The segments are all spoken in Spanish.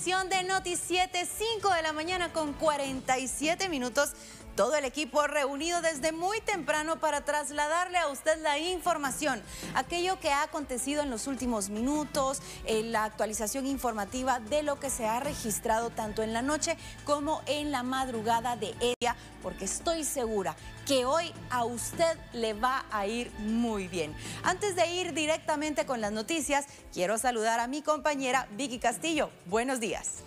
emisión de Noti 7, 5 de la mañana con 47 minutos. Todo el equipo reunido desde muy temprano para trasladarle a usted la información, aquello que ha acontecido en los últimos minutos, en la actualización informativa de lo que se ha registrado tanto en la noche como en la madrugada de ella, porque estoy segura que hoy a usted le va a ir muy bien. Antes de ir directamente con las noticias, quiero saludar a mi compañera Vicky Castillo. Buenos días.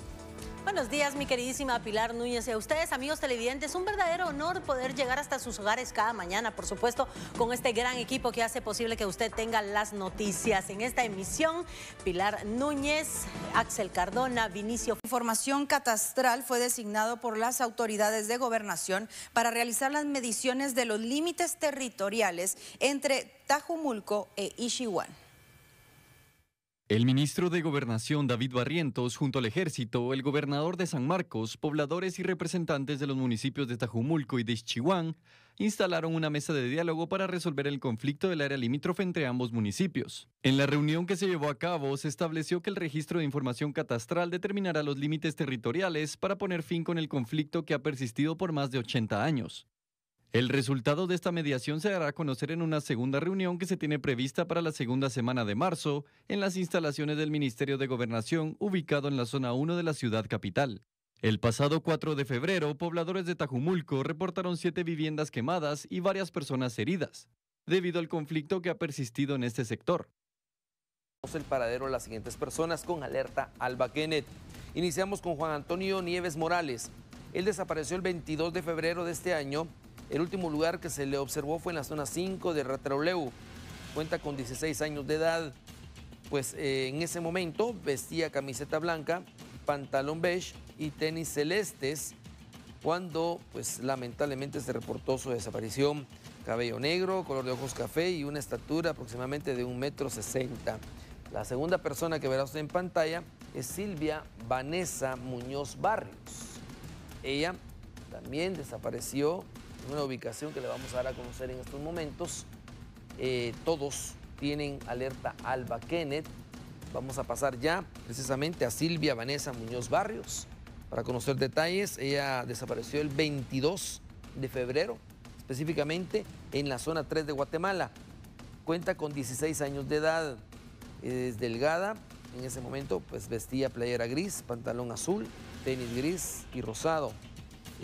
Buenos días, mi queridísima Pilar Núñez y a ustedes, amigos televidentes. Un verdadero honor poder llegar hasta sus hogares cada mañana, por supuesto, con este gran equipo que hace posible que usted tenga las noticias. En esta emisión, Pilar Núñez, Axel Cardona, Vinicio. Información catastral fue designado por las autoridades de gobernación para realizar las mediciones de los límites territoriales entre Tajumulco e Ishiwan. El ministro de Gobernación David Barrientos, junto al ejército, el gobernador de San Marcos, pobladores y representantes de los municipios de Tajumulco y de Ichihuán, instalaron una mesa de diálogo para resolver el conflicto del área limítrofe entre ambos municipios. En la reunión que se llevó a cabo, se estableció que el registro de información catastral determinará los límites territoriales para poner fin con el conflicto que ha persistido por más de 80 años. El resultado de esta mediación se dará a conocer en una segunda reunión que se tiene prevista para la segunda semana de marzo en las instalaciones del Ministerio de Gobernación ubicado en la zona 1 de la ciudad capital. El pasado 4 de febrero, pobladores de Tajumulco reportaron siete viviendas quemadas y varias personas heridas, debido al conflicto que ha persistido en este sector. El paradero de las siguientes personas con alerta Alba Kenneth. Iniciamos con Juan Antonio Nieves Morales. Él desapareció el 22 de febrero de este año el último lugar que se le observó fue en la zona 5 de Ratroleu. Cuenta con 16 años de edad. Pues eh, en ese momento vestía camiseta blanca, pantalón beige y tenis celestes cuando pues lamentablemente se reportó su desaparición. Cabello negro, color de ojos café y una estatura aproximadamente de un metro sesenta. La segunda persona que verá usted en pantalla es Silvia Vanessa Muñoz Barrios. Ella también desapareció una ubicación que le vamos a dar a conocer en estos momentos. Eh, todos tienen alerta Alba Kenneth. Vamos a pasar ya precisamente a Silvia Vanessa Muñoz Barrios para conocer detalles. Ella desapareció el 22 de febrero, específicamente en la zona 3 de Guatemala. Cuenta con 16 años de edad, es delgada. En ese momento pues vestía playera gris, pantalón azul, tenis gris y rosado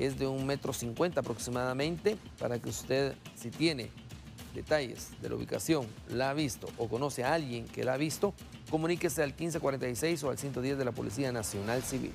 es de un metro cincuenta aproximadamente, para que usted, si tiene detalles de la ubicación, la ha visto o conoce a alguien que la ha visto, comuníquese al 1546 o al 110 de la Policía Nacional Civil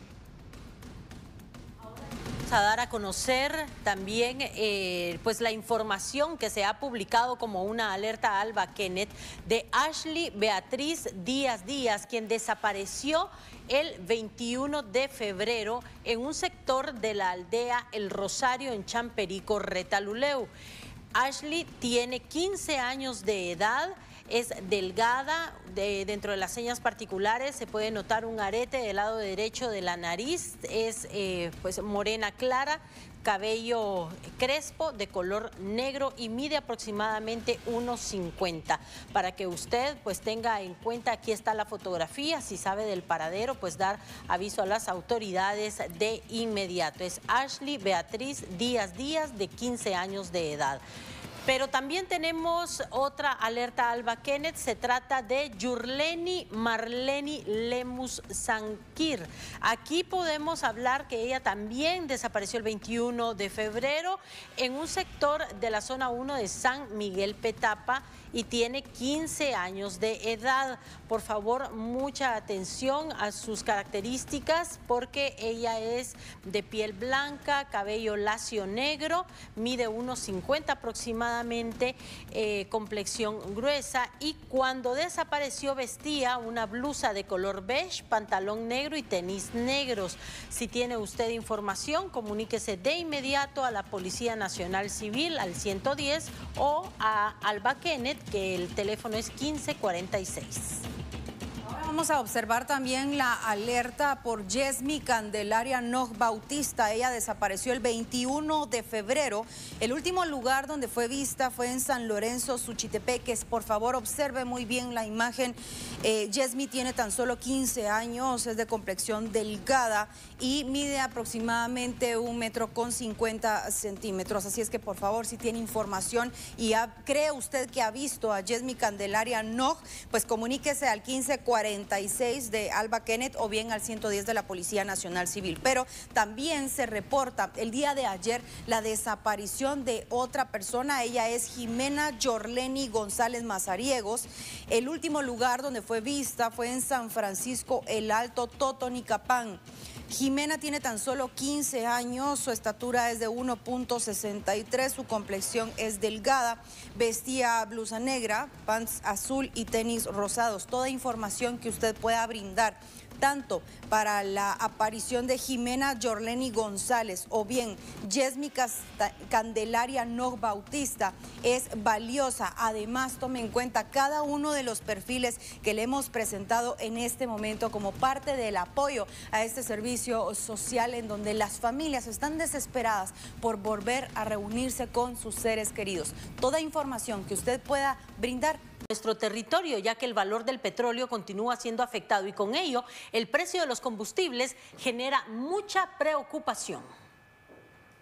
a dar a conocer también eh, pues la información que se ha publicado como una alerta Alba Kenneth de Ashley Beatriz Díaz Díaz, quien desapareció el 21 de febrero en un sector de la aldea El Rosario en Champerico, Retaluleu. Ashley tiene 15 años de edad es delgada, dentro de las señas particulares se puede notar un arete del lado derecho de la nariz, es eh, pues morena clara, cabello crespo de color negro y mide aproximadamente 1,50. Para que usted pues tenga en cuenta, aquí está la fotografía, si sabe del paradero, pues dar aviso a las autoridades de inmediato. Es Ashley Beatriz Díaz Díaz, de 15 años de edad. Pero también tenemos otra alerta Alba Kenneth, se trata de Yurleni Marleni Lemus Sankir. Aquí podemos hablar que ella también desapareció el 21 de febrero en un sector de la zona 1 de San Miguel Petapa y tiene 15 años de edad. Por favor, mucha atención a sus características porque ella es de piel blanca, cabello lacio negro, mide unos 50 aproximadamente, eh, complexión gruesa y cuando desapareció vestía una blusa de color beige, pantalón negro y tenis negros. Si tiene usted información, comuníquese de inmediato a la Policía Nacional Civil al 110 o a Alba Kenneth que el teléfono es 1546. Vamos a observar también la alerta por Yesmi Candelaria Nog Bautista. Ella desapareció el 21 de febrero. El último lugar donde fue vista fue en San Lorenzo, Suchitepeques. Por favor, observe muy bien la imagen. Eh, tiene tan solo 15 años, es de complexión delgada y mide aproximadamente un metro con 50 centímetros. Así es que, por favor, si tiene información y cree usted que ha visto a Yesmi Candelaria Nog, pues comuníquese al 1546 de Alba Kenneth o bien al 110 de la Policía Nacional Civil. Pero también se reporta el día de ayer la desaparición de otra persona. Ella es Jimena Jorleni González Mazariegos. El último lugar donde fue vista fue en San Francisco el Alto Totonicapán. Jimena tiene tan solo 15 años, su estatura es de 1.63, su complexión es delgada, vestía blusa negra, pants azul y tenis rosados. Toda información que usted pueda brindar tanto para la aparición de Jimena Jorleni González o bien Yesmi Candelaria No Bautista es valiosa. Además, tome en cuenta cada uno de los perfiles que le hemos presentado en este momento como parte del apoyo a este servicio social en donde las familias están desesperadas por volver a reunirse con sus seres queridos. Toda información que usted pueda brindar nuestro territorio, ya que el valor del petróleo continúa siendo afectado y con ello el precio de los combustibles genera mucha preocupación.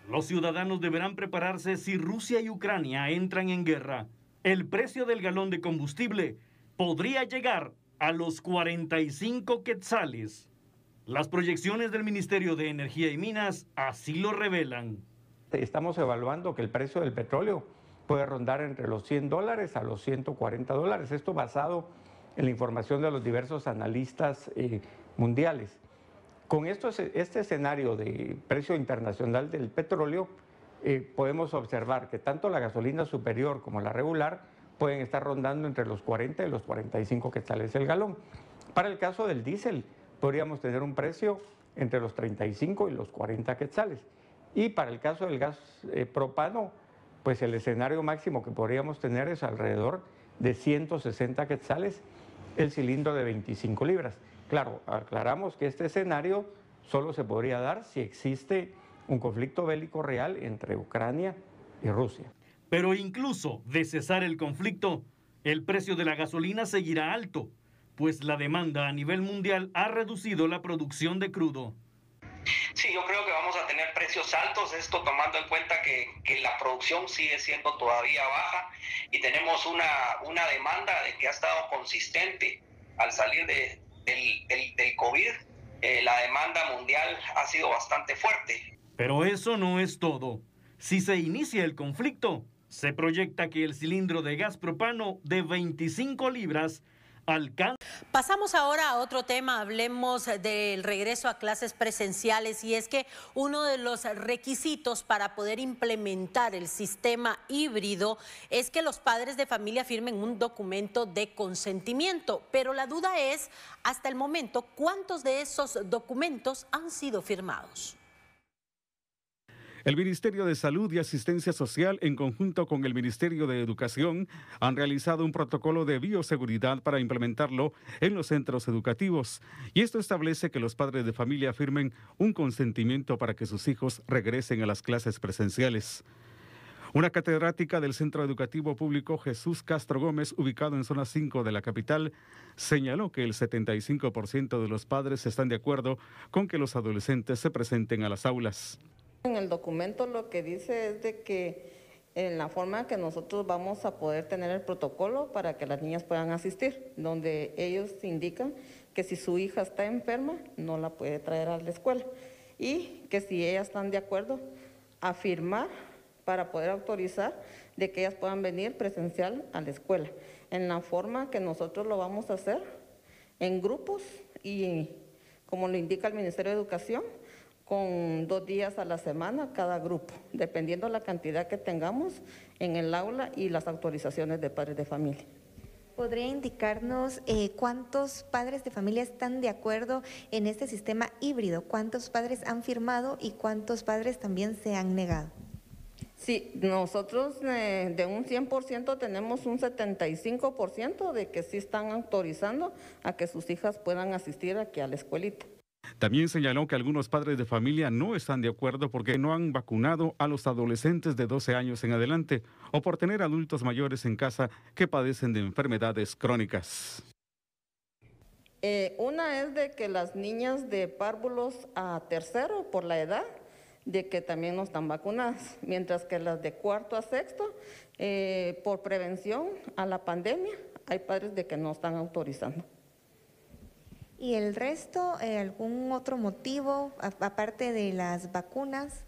Los ciudadanos deberán prepararse si Rusia y Ucrania entran en guerra. El precio del galón de combustible podría llegar a los 45 quetzales. Las proyecciones del Ministerio de Energía y Minas así lo revelan. Estamos evaluando que el precio del petróleo puede rondar entre los 100 dólares a los 140 dólares. Esto basado en la información de los diversos analistas eh, mundiales. Con esto, este escenario de precio internacional del petróleo, eh, podemos observar que tanto la gasolina superior como la regular pueden estar rondando entre los 40 y los 45 quetzales el galón. Para el caso del diésel, podríamos tener un precio entre los 35 y los 40 quetzales. Y para el caso del gas eh, propano, pues el escenario máximo que podríamos tener es alrededor de 160 quetzales el cilindro de 25 libras. Claro, aclaramos que este escenario solo se podría dar si existe un conflicto bélico real entre Ucrania y Rusia. Pero incluso de cesar el conflicto, el precio de la gasolina seguirá alto, pues la demanda a nivel mundial ha reducido la producción de crudo. Sí, yo creo que vamos a tener precios altos, esto tomando en cuenta que, la producción sigue siendo todavía baja y tenemos una, una demanda de que ha estado consistente al salir de, del, del, COVID. Eh, la demanda mundial ha sido bastante fuerte. Pero eso no es todo. Si se inicia el conflicto, se proyecta que el cilindro de gas propano de 25 libras Pasamos ahora a otro tema, hablemos del regreso a clases presenciales y es que uno de los requisitos para poder implementar el sistema híbrido es que los padres de familia firmen un documento de consentimiento, pero la duda es, hasta el momento, ¿cuántos de esos documentos han sido firmados? El Ministerio de Salud y Asistencia Social, en conjunto con el Ministerio de Educación, han realizado un protocolo de bioseguridad para implementarlo en los centros educativos. Y esto establece que los padres de familia firmen un consentimiento para que sus hijos regresen a las clases presenciales. Una catedrática del Centro Educativo Público Jesús Castro Gómez, ubicado en zona 5 de la capital, señaló que el 75% de los padres están de acuerdo con que los adolescentes se presenten a las aulas. En el documento lo que dice es de que en la forma que nosotros vamos a poder tener el protocolo para que las niñas puedan asistir, donde ellos indican que si su hija está enferma, no la puede traer a la escuela. Y que si ellas están de acuerdo a firmar para poder autorizar de que ellas puedan venir presencial a la escuela. En la forma que nosotros lo vamos a hacer, en grupos y como lo indica el Ministerio de Educación, con dos días a la semana cada grupo, dependiendo la cantidad que tengamos en el aula y las autorizaciones de padres de familia. ¿Podría indicarnos eh, cuántos padres de familia están de acuerdo en este sistema híbrido? ¿Cuántos padres han firmado y cuántos padres también se han negado? Sí, nosotros eh, de un 100% tenemos un 75% de que sí están autorizando a que sus hijas puedan asistir aquí a la escuelita. También señaló que algunos padres de familia no están de acuerdo porque no han vacunado a los adolescentes de 12 años en adelante o por tener adultos mayores en casa que padecen de enfermedades crónicas. Eh, una es de que las niñas de párvulos a tercero por la edad, de que también no están vacunadas, mientras que las de cuarto a sexto, eh, por prevención a la pandemia, hay padres de que no están autorizando. ¿Y el resto, eh, algún otro motivo, aparte de las vacunas?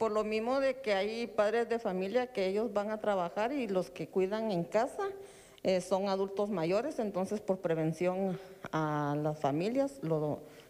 por lo mismo de que hay padres de familia que ellos van a trabajar y los que cuidan en casa, eh, son adultos mayores, entonces por prevención a las familias,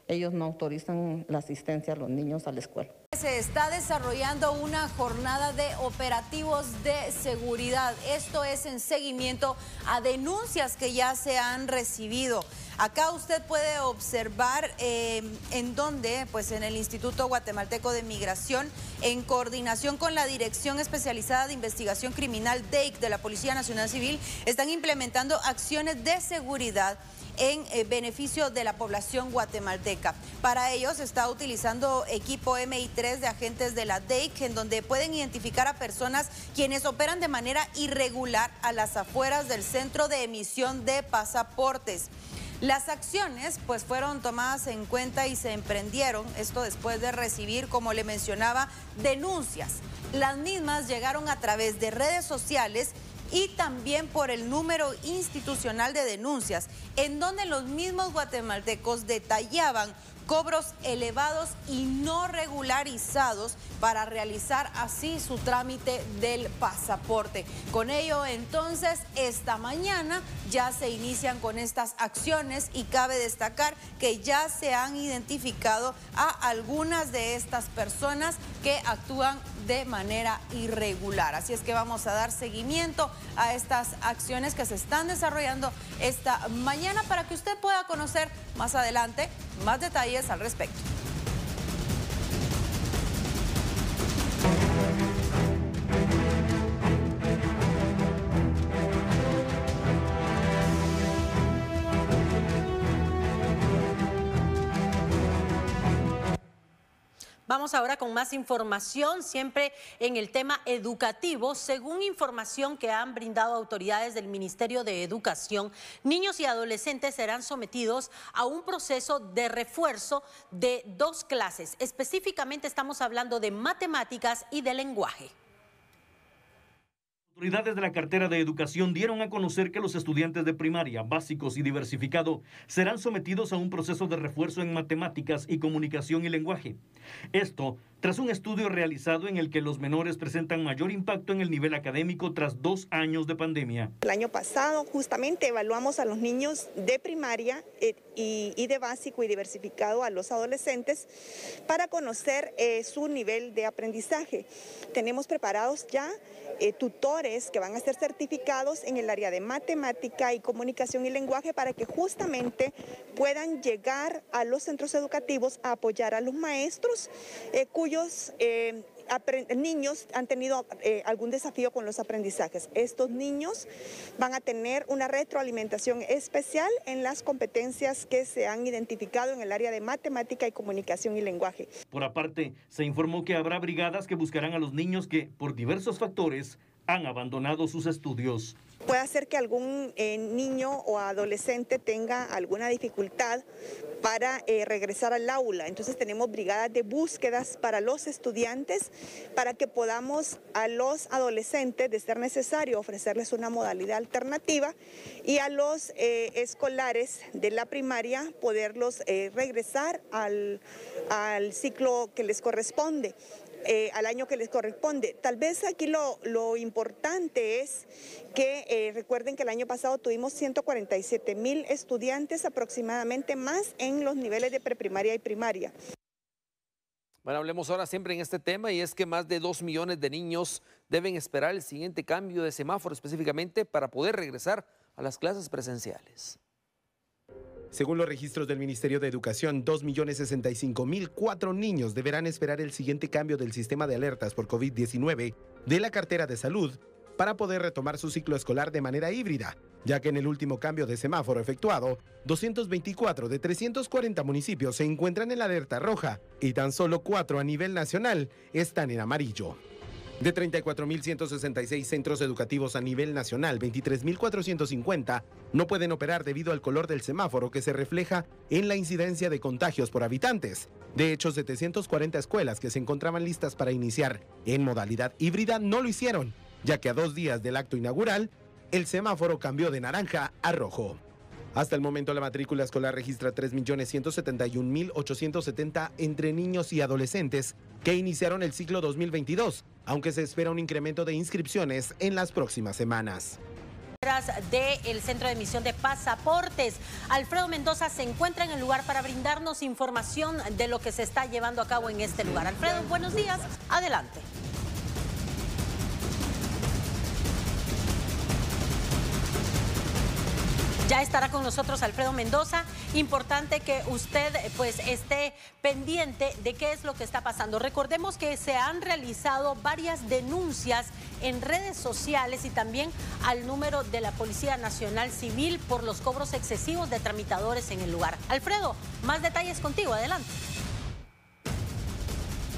ellos no autorizan la asistencia a los niños a la escuela. Se está desarrollando una jornada de operativos de seguridad. Esto es en seguimiento a denuncias que ya se han recibido. Acá usted puede observar eh, en donde, pues en el Instituto Guatemalteco de Migración, en coordinación con la Dirección Especializada de Investigación Criminal DEIC de la Policía Nacional Civil, están implementando acciones de seguridad en eh, beneficio de la población guatemalteca. Para ello se está utilizando equipo MI3 de agentes de la DEIC en donde pueden identificar a personas quienes operan de manera irregular a las afueras del centro de emisión de pasaportes. Las acciones pues fueron tomadas en cuenta y se emprendieron, esto después de recibir, como le mencionaba, denuncias. Las mismas llegaron a través de redes sociales y también por el número institucional de denuncias, en donde los mismos guatemaltecos detallaban cobros elevados y no regularizados para realizar así su trámite del pasaporte. Con ello, entonces, esta mañana ya se inician con estas acciones y cabe destacar que ya se han identificado a algunas de estas personas que actúan de manera irregular. Así es que vamos a dar seguimiento a estas acciones que se están desarrollando esta mañana para que usted pueda conocer más adelante más detalles al respecto. Vamos ahora con más información, siempre en el tema educativo. Según información que han brindado autoridades del Ministerio de Educación, niños y adolescentes serán sometidos a un proceso de refuerzo de dos clases. Específicamente estamos hablando de matemáticas y de lenguaje. Autoridades de la cartera de educación dieron a conocer que los estudiantes de primaria, básicos y diversificado serán sometidos a un proceso de refuerzo en matemáticas y comunicación y lenguaje. Esto tras un estudio realizado en el que los menores presentan mayor impacto en el nivel académico tras dos años de pandemia. El año pasado justamente evaluamos a los niños de primaria eh, y, de básico y diversificado a los adolescentes para conocer eh, su nivel de aprendizaje. Tenemos preparados ya eh, tutores que van a ser certificados en el área de matemática y comunicación y lenguaje para que justamente puedan llegar a los centros educativos a apoyar a los maestros cuyos eh, niños han tenido eh, algún desafío con los aprendizajes. Estos niños van a tener una retroalimentación especial en las competencias que se han identificado en el área de matemática y comunicación y lenguaje. Por aparte, se informó que habrá brigadas que buscarán a los niños que, por diversos factores, han abandonado sus estudios. Puede ser que algún eh, niño o adolescente tenga alguna dificultad para eh, regresar al aula. Entonces tenemos brigadas de búsquedas para los estudiantes para que podamos a los adolescentes, de ser necesario, ofrecerles una modalidad alternativa y a los eh, escolares de la primaria poderlos regresar al, al ciclo que les corresponde. Eh, al año que les corresponde. Tal vez aquí lo, lo importante es que eh, recuerden que el año pasado tuvimos 147 mil estudiantes aproximadamente más en los niveles de preprimaria y primaria. Bueno, hablemos ahora siempre en este tema y es que más de dos millones de niños deben esperar el siguiente cambio de semáforo específicamente para poder regresar a las clases presenciales. Según los registros del Ministerio de Educación, 2.065.004 niños deberán esperar el siguiente cambio del sistema de alertas por COVID-19 de la cartera de salud para poder retomar su ciclo escolar de manera híbrida, ya que en el último cambio de semáforo efectuado, 224 de 340 municipios se encuentran en la alerta roja y tan solo 4 a nivel nacional están en amarillo. De 34.166 centros educativos a nivel nacional, 23.450 no pueden operar debido al color del semáforo que se refleja en la incidencia de contagios por habitantes. De hecho, 740 escuelas que se encontraban listas para iniciar en modalidad híbrida no lo hicieron, ya que a dos días del acto inaugural, el semáforo cambió de naranja a rojo. Hasta el momento la matrícula escolar registra 3.171.870 entre niños y adolescentes que iniciaron el ciclo 2022, aunque se espera un incremento de inscripciones en las próximas semanas del Centro de Emisión de Pasaportes. Alfredo Mendoza se encuentra en el lugar para brindarnos información de lo que se está llevando a cabo en este lugar. Alfredo, buenos días. Adelante. Ya estará con nosotros Alfredo Mendoza. Importante que usted pues esté pendiente de qué es lo que está pasando. Recordemos que se han realizado varias denuncias en redes sociales y también al número de la Policía Nacional Civil por los cobros excesivos de tramitadores en el lugar. Alfredo, más detalles contigo. Adelante.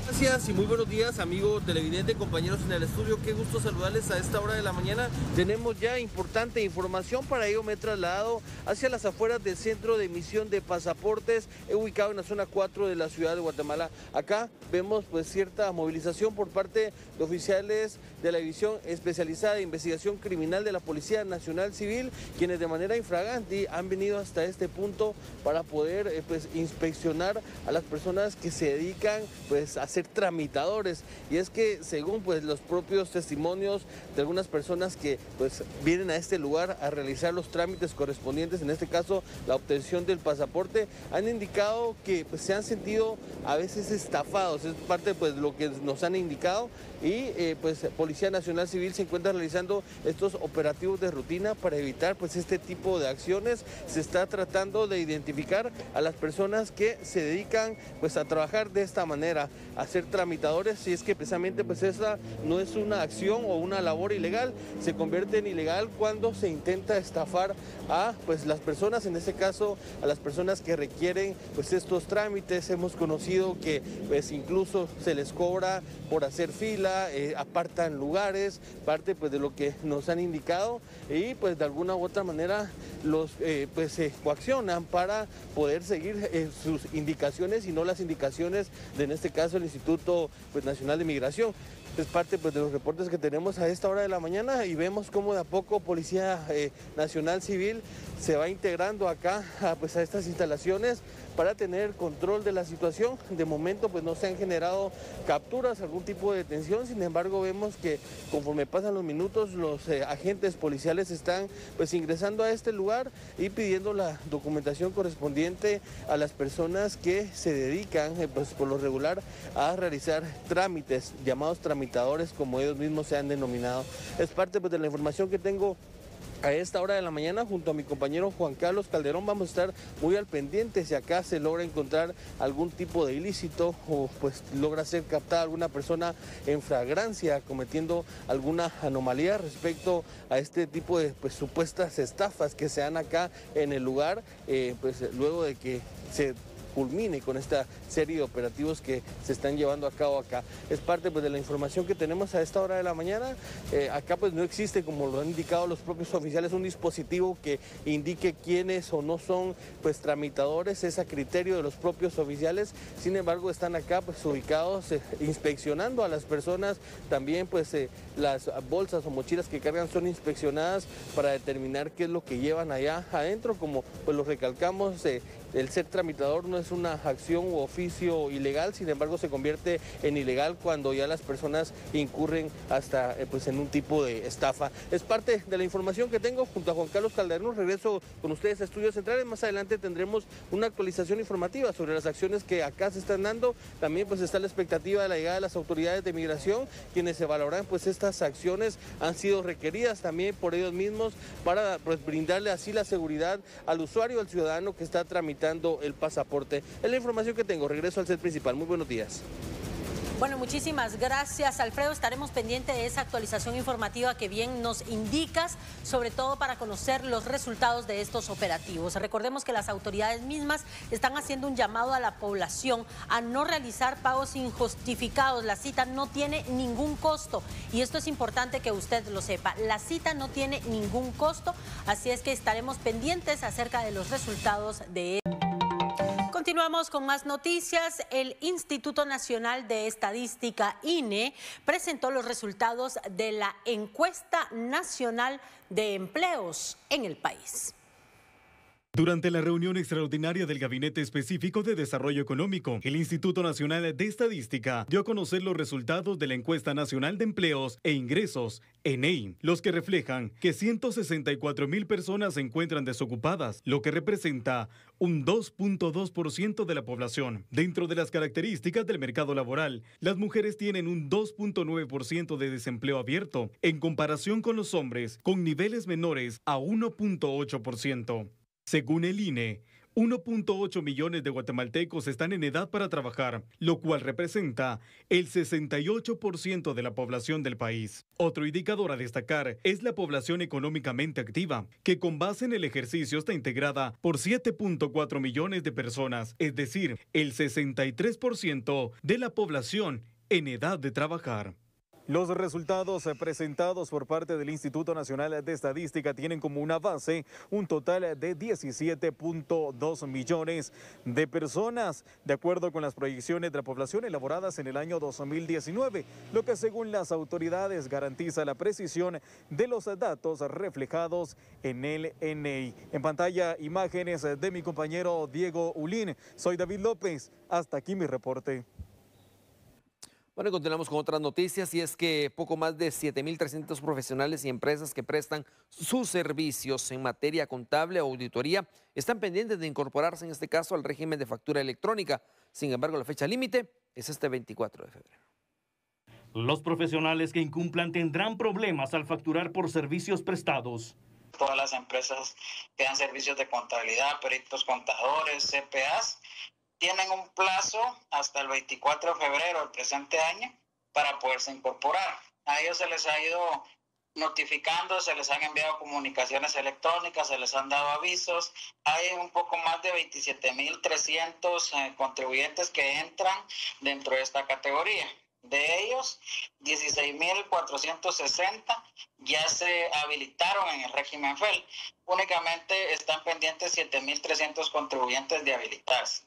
Gracias y muy buenos días, amigo televidente, compañeros en el estudio. Qué gusto saludarles a esta hora de la mañana. Tenemos ya importante información, para ello me he trasladado hacia las afueras del centro de emisión de pasaportes, ubicado en la zona 4 de la ciudad de Guatemala. Acá vemos pues cierta movilización por parte de oficiales de la División Especializada de Investigación Criminal de la Policía Nacional Civil, quienes de manera infragante han venido hasta este punto para poder eh, pues inspeccionar a las personas que se dedican pues a ser tramitadores. Y es que según pues los propios testimonios de algunas personas que pues vienen a este lugar a realizar los trámites correspondientes, en este caso la obtención del pasaporte, han indicado que pues, se han sentido a veces estafados. Es parte pues lo que nos han indicado y eh, pues Policía Nacional Civil se encuentra realizando estos operativos de rutina para evitar pues este tipo de acciones. Se está tratando de identificar a las personas que se dedican pues a trabajar de esta manera, a ser tramitadores, y es que precisamente pues esa no es una acción o una labor ilegal, se convierte en ilegal cuando se intenta estafar a pues las personas, en este caso a las personas que requieren pues estos trámites. Hemos conocido que pues incluso se les cobra por hacer fila, eh, apartan lugares, parte pues de lo que nos han indicado y pues de alguna u otra manera los eh, pues coaccionan para poder seguir eh, sus indicaciones y no las indicaciones de en este caso el Instituto pues, Nacional de Migración. Es parte pues, de los reportes que tenemos a esta hora de la mañana y vemos cómo de a poco Policía Nacional Civil se va integrando acá a, pues, a estas instalaciones para tener control de la situación. De momento pues no se han generado capturas, algún tipo de detención, sin embargo vemos que conforme pasan los minutos los eh, agentes policiales están pues ingresando a este lugar y pidiendo la documentación correspondiente a las personas que se dedican eh, pues por lo regular a realizar trámites, llamados tramitadores como ellos mismos se han denominado. Es parte pues de la información que tengo a esta hora de la mañana junto a mi compañero Juan Carlos Calderón vamos a estar muy al pendiente si acá se logra encontrar algún tipo de ilícito o pues logra ser captada alguna persona en fragrancia cometiendo alguna anomalía respecto a este tipo de pues, supuestas estafas que se dan acá en el lugar eh, pues luego de que se culmine con esta serie de operativos que se están llevando a cabo acá. Es parte pues, de la información que tenemos a esta hora de la mañana. Eh, acá pues no existe, como lo han indicado los propios oficiales, un dispositivo que indique quiénes o no son pues tramitadores, es a criterio de los propios oficiales. Sin embargo, están acá pues ubicados eh, inspeccionando a las personas. También pues eh, las bolsas o mochilas que cargan son inspeccionadas para determinar qué es lo que llevan allá adentro, como pues lo recalcamos el ser tramitador no es una acción u oficio ilegal, sin embargo se convierte en ilegal cuando ya las personas incurren hasta eh, pues en un tipo de estafa. Es parte de la información que tengo junto a Juan Carlos Calderón. Regreso con ustedes a Estudios Centrales. Más adelante tendremos una actualización informativa sobre las acciones que acá se están dando. También pues está la expectativa de la llegada de las autoridades de migración, quienes se valoran pues estas acciones han sido requeridas también por ellos mismos para pues, brindarle así la seguridad al usuario, al ciudadano que está tramitando el pasaporte. Es la información que tengo. Regreso al set principal. Muy buenos días. Bueno, muchísimas gracias, Alfredo. Estaremos pendientes de esa actualización informativa que bien nos indicas, sobre todo para conocer los resultados de estos operativos. Recordemos que las autoridades mismas están haciendo un llamado a la población a no realizar pagos injustificados. La cita no tiene ningún costo y esto es importante que usted lo sepa. La cita no tiene ningún costo, así es que estaremos pendientes acerca de los resultados de Continuamos con más noticias. El Instituto Nacional de Estadística, INE, presentó los resultados de la encuesta nacional de empleos en el país. Durante la reunión extraordinaria del Gabinete Específico de Desarrollo Económico, el Instituto Nacional de Estadística dio a conocer los resultados de la Encuesta Nacional de Empleos e Ingresos, ENEI, los que reflejan que 164 mil personas se encuentran desocupadas, lo que representa un 2.2% de la población. Dentro de las características del mercado laboral, las mujeres tienen un 2.9% de desempleo abierto, en comparación con los hombres, con niveles menores a 1.8%. Según el INE, 1.8 millones de guatemaltecos están en edad para trabajar, lo cual representa el 68% de la población del país. Otro indicador a destacar es la población económicamente activa, que con base en el ejercicio está integrada por 7.4 millones de personas, es decir, el 63% de la población en edad de trabajar. Los resultados presentados por parte del Instituto Nacional de Estadística tienen como una base un total de 17.2 millones de personas, de acuerdo con las proyecciones de la población elaboradas en el año 2019, lo que según las autoridades garantiza la precisión de los datos reflejados en el NEI. En pantalla, imágenes de mi compañero Diego Ulín. Soy David López. Hasta aquí mi reporte. Bueno, continuamos con otras noticias y es que poco más de 7.300 profesionales y empresas que prestan sus servicios en materia contable o auditoría están pendientes de incorporarse en este caso al régimen de factura electrónica. Sin embargo, la fecha límite es este 24 de febrero. Los profesionales que incumplan tendrán problemas al facturar por servicios prestados. Todas las empresas que dan servicios de contabilidad, peritos contadores, CPAs, tienen un plazo hasta el 24 de febrero del presente año para poderse incorporar. A ellos se les ha ido notificando, se les han enviado comunicaciones electrónicas, se les han dado avisos. Hay un poco más de 27.300 eh, contribuyentes que entran dentro de esta categoría. De ellos, 16.460 ya se habilitaron en el régimen FEL. Únicamente están pendientes 7.300 contribuyentes de habilitarse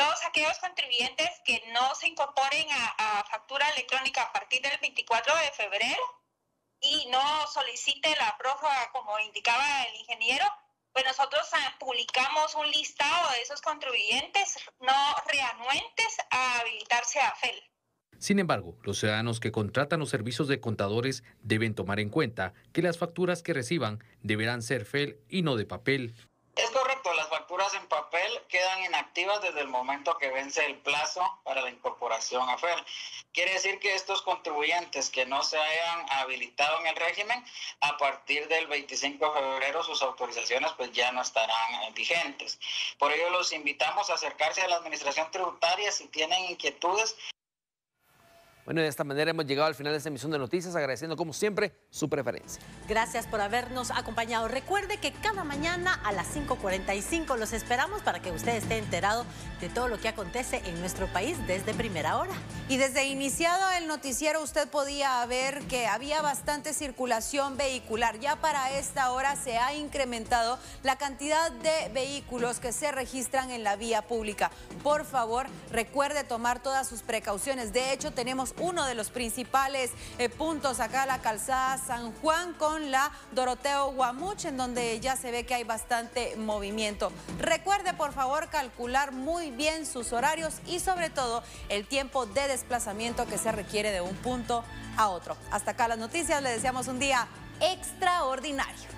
todos aquellos contribuyentes que no se incorporen a, factura electrónica a partir del 24 de febrero y no soliciten la prórroga como indicaba el ingeniero, pues nosotros ah, publicamos un listado de esos contribuyentes no reanuentes a habilitarse a FEL. Sin embargo, los ciudadanos que contratan los servicios de contadores deben tomar en cuenta que las facturas que reciban deberán ser FEL y no de papel. Facturas en papel quedan inactivas desde el momento que vence el plazo para la incorporación a FER. Quiere decir que estos contribuyentes que no se hayan habilitado en el régimen, a partir del 25 de febrero sus autorizaciones pues ya no estarán eh, vigentes. Por ello los invitamos a acercarse a la Administración Tributaria si tienen inquietudes bueno, de esta manera hemos llegado al final de esta emisión de noticias, agradeciendo como siempre su preferencia. Gracias por habernos acompañado. Recuerde que cada mañana a las 5.45 los esperamos para que usted esté enterado de todo lo que acontece en nuestro país desde primera hora. Y desde iniciado el noticiero usted podía ver que había bastante circulación vehicular. Ya para esta hora se ha incrementado la cantidad de vehículos que se registran en la vía pública. Por favor, recuerde tomar todas sus precauciones. De hecho, tenemos uno de los principales eh, puntos acá, la calzada San Juan con la Doroteo Guamuch, en donde ya se ve que hay bastante movimiento. Recuerde, por favor, calcular muy bien sus horarios y sobre todo el tiempo de desplazamiento que se requiere de un punto a otro. Hasta acá las noticias, le deseamos un día extraordinario.